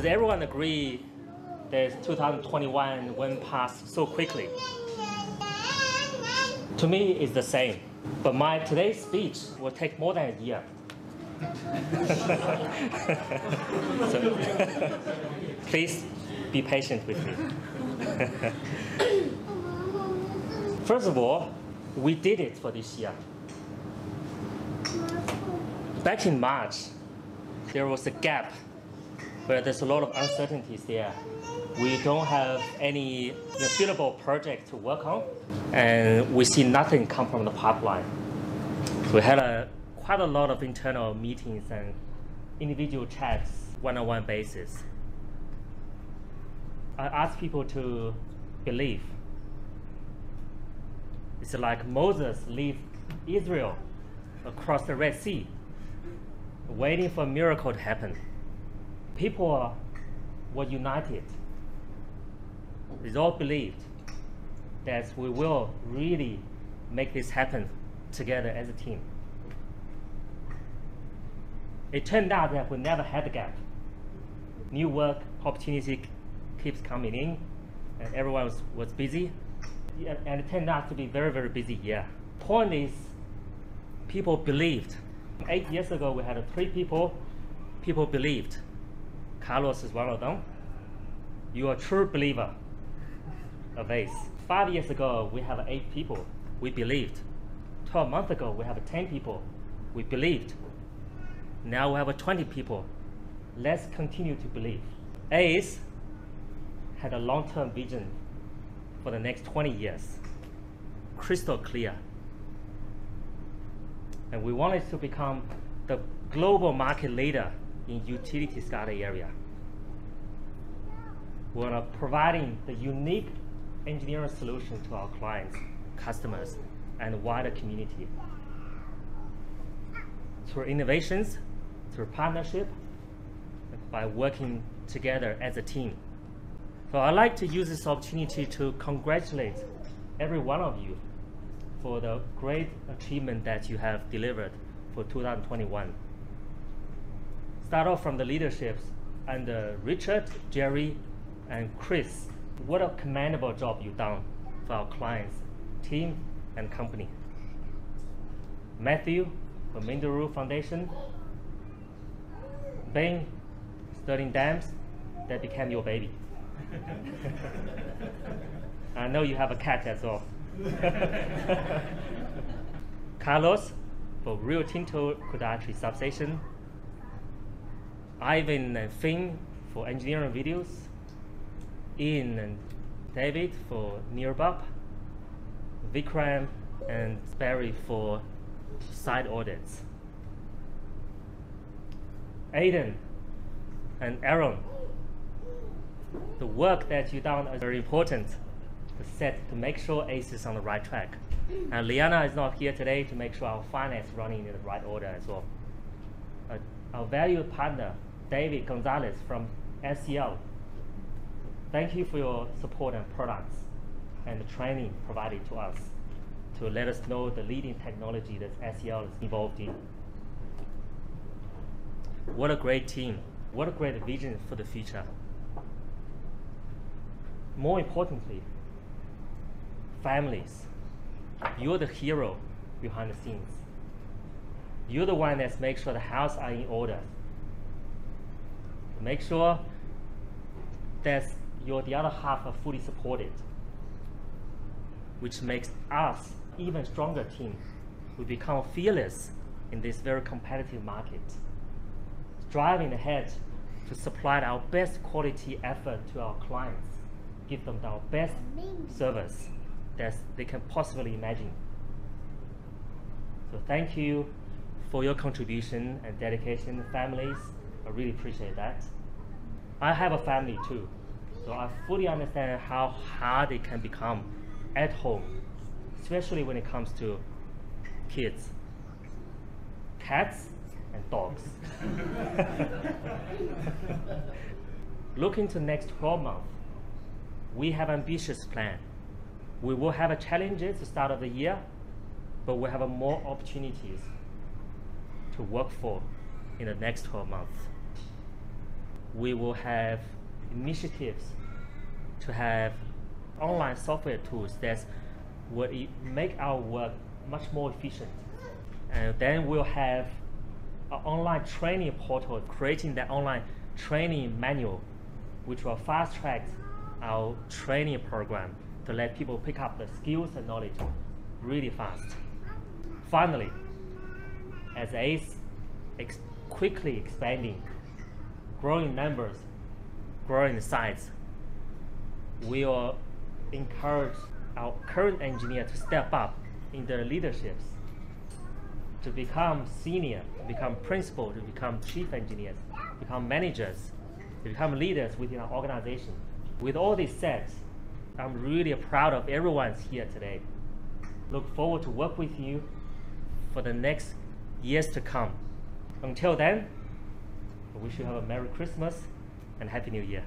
Does everyone agree that 2021 went past so quickly? To me, it's the same. But my today's speech will take more than a year. so, please be patient with me. First of all, we did it for this year. Back in March, there was a gap where there's a lot of uncertainties there. We don't have any you project to work on, and we see nothing come from the pipeline. So We had a, quite a lot of internal meetings and individual chats, one-on-one basis. I asked people to believe. It's like Moses leave Israel across the Red Sea, waiting for a miracle to happen. People were united. They all believed that we will really make this happen together as a team. It turned out that we never had a gap. New work opportunity keeps coming in, and everyone was, was busy. And it turned out to be very, very busy year. Point is, people believed. Eight years ago, we had three people. People believed. Carlos is one of them. You are a true believer of ACE. Five years ago, we have eight people. We believed. 12 months ago, we have 10 people. We believed. Now we have 20 people. Let's continue to believe. ACE had a long-term vision for the next 20 years. Crystal clear. And we wanted to become the global market leader in utility SCADA area. We're providing the unique engineering solution to our clients, customers, and wider community. Through innovations, through partnership, by working together as a team. So I'd like to use this opportunity to congratulate every one of you for the great achievement that you have delivered for 2021. Start off from the leaderships under uh, Richard, Jerry, and Chris. What a commendable job you've done for our clients, team, and company. Matthew from Minderoo Foundation. Ben studying dams that became your baby. I know you have a cat as well. Carlos for Rio Tinto Kudashe Substation. Ivan Finn for engineering videos. Ian and David for Nearbop, Vikram and Barry for side audits. Aiden and Aaron, the work that you've done is very important to set to make sure ACE is on the right track. And Liana is not here today to make sure our finance running in the right order as well. Uh, our valued partner, David Gonzalez from SCL, thank you for your support and products and the training provided to us to let us know the leading technology that SCL is involved in. What a great team. What a great vision for the future. More importantly, families. You're the hero behind the scenes. You're the one that makes sure the house are in order. Make sure that you're the other half are fully supported, which makes us even stronger team. We become fearless in this very competitive market, striving ahead to supply our best quality effort to our clients, give them our best service that they can possibly imagine. So thank you for your contribution and dedication, families. I really appreciate that. I have a family too, so I fully understand how hard it can become at home, especially when it comes to kids, cats, and dogs. Looking to next 12 months, we have ambitious plan. We will have a challenges at the start of the year, but we have more opportunities to work for in the next 12 months. we will have initiatives to have online software tools that will make our work much more efficient. And then we'll have an online training portal creating that online training manual, which will fast track our training program to let people pick up the skills and knowledge really fast. Finally, as ACE quickly expanding, growing numbers, growing size, we will encourage our current engineers to step up in their leaderships, to become senior, to become principal, to become chief engineers, become managers, to become leaders within our organization. With all this said, I'm really proud of everyone's here today. Look forward to work with you for the next years to come. Until then, I wish you have a Merry Christmas and Happy New Year.